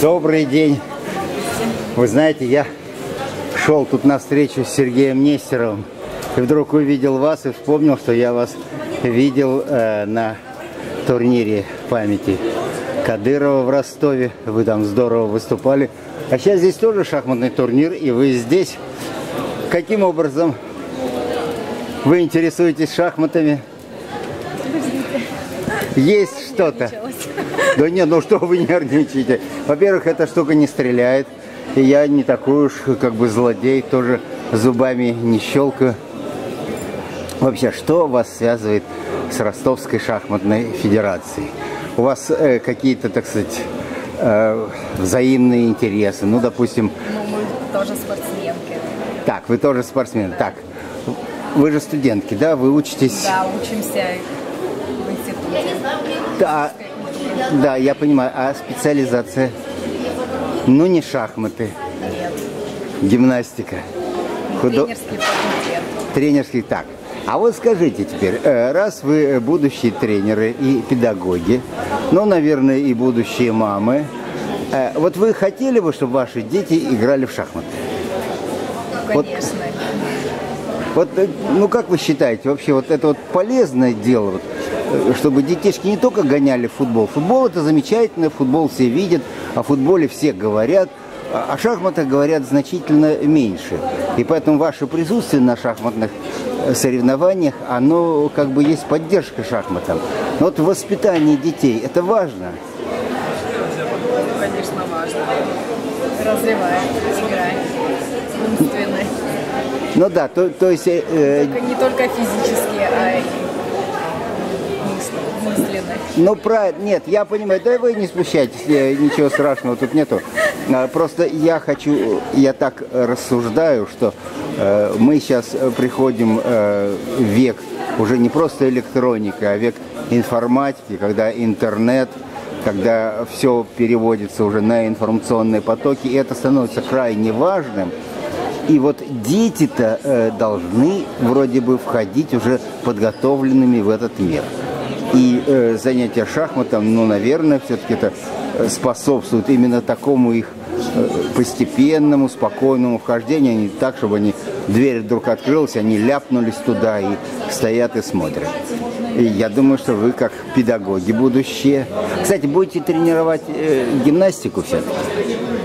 Добрый день. Вы знаете, я шел тут на встречу с Сергеем Нестеровым. И вдруг увидел вас и вспомнил, что я вас видел э, на турнире памяти Кадырова в Ростове. Вы там здорово выступали. А сейчас здесь тоже шахматный турнир, и вы здесь. Каким образом вы интересуетесь шахматами? Есть что-то. Да нет, ну что вы нервничаете? Во-первых, эта штука не стреляет. И я не такой уж как бы злодей, тоже зубами не щелкаю. Вообще, что вас связывает с Ростовской шахматной федерацией? У вас э, какие-то, так сказать, э, взаимные интересы? Ну, допустим... Ну, мы тоже спортсменки. Так, вы тоже спортсмен. Так, вы же студентки, да? Вы учитесь... Да, учимся Да, да, я понимаю. А специализация? Ну, не шахматы. Нет. Гимнастика. Худо... Тренерский факультет. Тренерский. Так. А вот скажите теперь, э, раз вы будущие тренеры и педагоги, ну, наверное, и будущие мамы, э, вот вы хотели бы, чтобы ваши дети играли в шахматы? Вот- Конечно. Вот, э, ну как вы считаете, вообще вот это вот полезное дело, вот, э, чтобы детишки не только гоняли в футбол. Футбол это замечательно, футбол все видят, о футболе все говорят, а о шахматах говорят значительно меньше. И поэтому ваше присутствие на шахматных э, соревнованиях, оно как бы есть поддержка шахматам. Но вот воспитание детей, это важно. Конечно, важно. Развивает, играет. Умственной. Ну да, то, то есть э, э, Только не только физически, а и Ну, правильно, нет, я понимаю, да вы не смущайтесь, ничего страшного тут нету. А, Просто я хочу, я так рассуждаю, что э, мы сейчас приходим э, век уже не просто электроники, а век информатики, когда интернет, когда все переводится уже на информационные потоки, и это становится крайне важным. И вот дети-то э, должны вроде бы входить уже подготовленными в этот мир. И э, занятия шахматом, ну, наверное, все-таки это э, способствует именно такому их э, постепенному, спокойному вхождению, а не так, чтобы они, дверь вдруг открылась, они ляпнулись туда и стоят и смотрят. И я думаю, что вы как педагоги будущие. Кстати, будете тренировать э, гимнастику все-таки?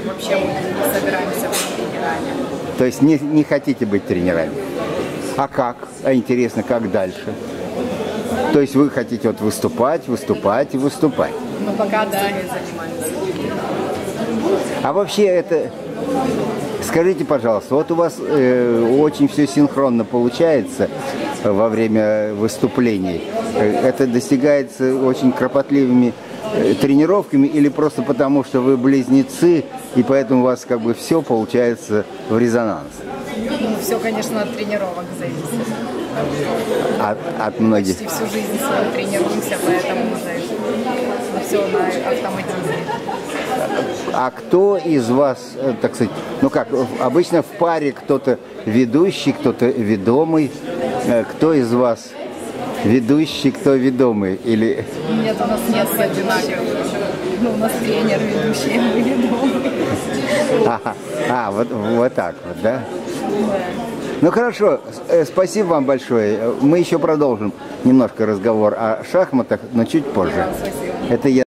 Вообще мы не собираемся быть тренерами. То есть не, не хотите быть тренерами? А как? А интересно, как дальше? То есть вы хотите вот выступать, выступать и выступать. Но пока, да. А вообще это... Скажите, пожалуйста, вот у вас э, очень все синхронно получается во время выступлений. Э, Это достигается очень кропотливыми э, тренировками или просто потому, что вы близнецы, и поэтому у вас как бы все получается в резонанс? Ну, все, конечно, от тренировок зависит. От, от многих. Почти всю жизнь свою тренируемся, поэтому уже все на автоматизме. А кто из вас, э, так сказать, ну как, обычно в паре кто-то ведущий, кто-то ведомый. Э, Кто из вас ведущий, кто ведомый? Или Нет, у нас нет одинаковых. Ну, у нас тренер, ведущий, мы ведомый. а, а, вот, вот так вот, да? Ну хорошо, э, спасибо вам большое. Мы еще продолжим немножко разговор о шахматах, но чуть позже. Спасибо. Это я.